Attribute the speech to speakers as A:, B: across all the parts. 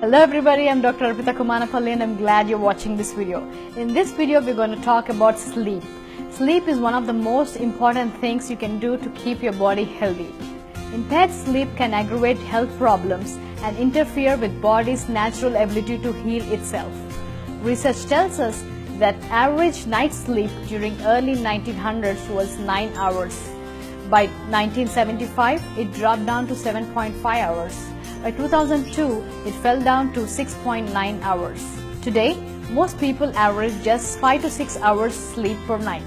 A: Hello everybody, I'm Dr. Amrutha Kamalapali and I'm glad you're watching this video. In this video, we're going to talk about sleep. Sleep is one of the most important things you can do to keep your body healthy. Impaired sleep can aggravate health problems and interfere with body's natural ability to heal itself. Research tells us that average night sleep during early 1900s was 9 hours. By 1975, it dropped down to 7.5 hours. By 2002, it fell down to 6.9 hours. Today, most people average just 5 to 6 hours sleep per night.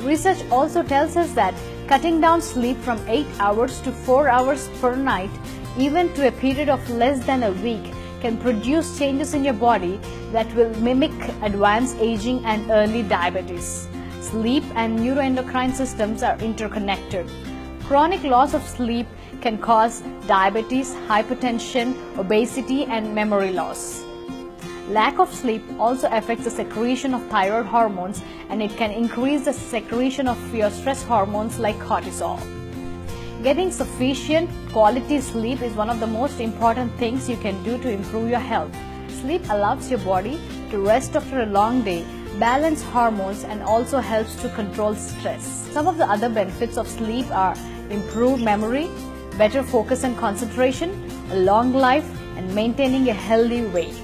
A: Research also tells us that cutting down sleep from 8 hours to 4 hours per night, even to a period of less than a week, can produce changes in your body that will mimic advanced aging and early diabetes. Sleep and neuroendocrine systems are interconnected. Chronic loss of sleep can cause diabetes, hypertension, obesity, and memory loss. Lack of sleep also affects the secretion of thyroid hormones and it can increase the secretion of your stress hormones like cortisol. Getting sufficient quality sleep is one of the most important things you can do to improve your health. Sleep allows your body to rest after a long day, balance hormones, and also helps to control stress. Some of the other benefits of sleep are improved memory, better focus and concentration, a long life, and maintaining a healthy weight.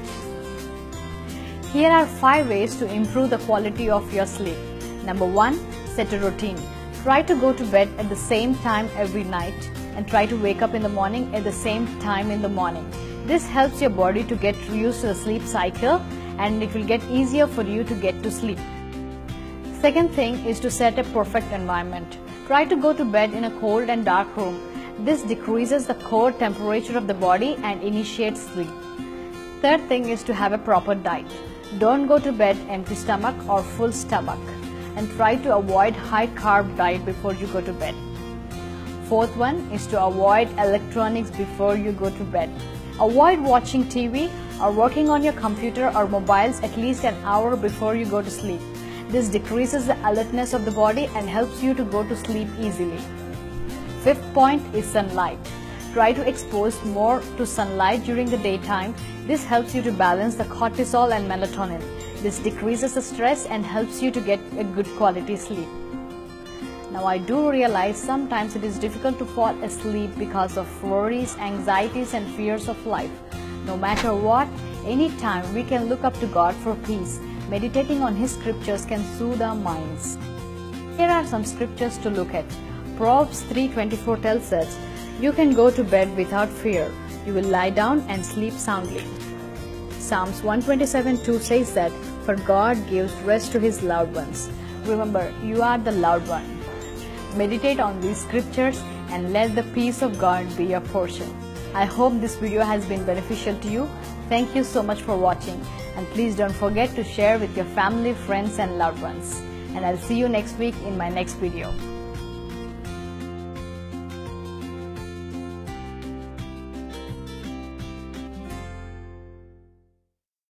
A: Here are 5 ways to improve the quality of your sleep. Number 1. Set a routine. Try to go to bed at the same time every night and try to wake up in the morning at the same time in the morning. This helps your body to get used to the sleep cycle and it will get easier for you to get to sleep. Second thing is to set a perfect environment. Try to go to bed in a cold and dark room. This decreases the core temperature of the body and initiates sleep. Third thing is to have a proper diet. Don't go to bed empty stomach or full stomach and try to avoid high carb diet before you go to bed. Fourth one is to avoid electronics before you go to bed. Avoid watching TV or working on your computer or mobiles at least an hour before you go to sleep. This decreases the alertness of the body and helps you to go to sleep easily. Fifth point is sunlight. Try to expose more to sunlight during the daytime. This helps you to balance the cortisol and melatonin. This decreases the stress and helps you to get a good quality sleep. Now I do realize sometimes it is difficult to fall asleep because of worries, anxieties and fears of life. No matter what, anytime we can look up to God for peace. Meditating on His scriptures can soothe our minds. Here are some scriptures to look at. Proverbs 3.24 tells us, You can go to bed without fear. You will lie down and sleep soundly. Psalms 127.2 says that, For God gives rest to His loved ones. Remember, you are the loved one. Meditate on these scriptures and let the peace of God be your portion. I hope this video has been beneficial to you. Thank you so much for watching and please don't forget to share with your family, friends and loved ones. And I'll see you next week in my next video.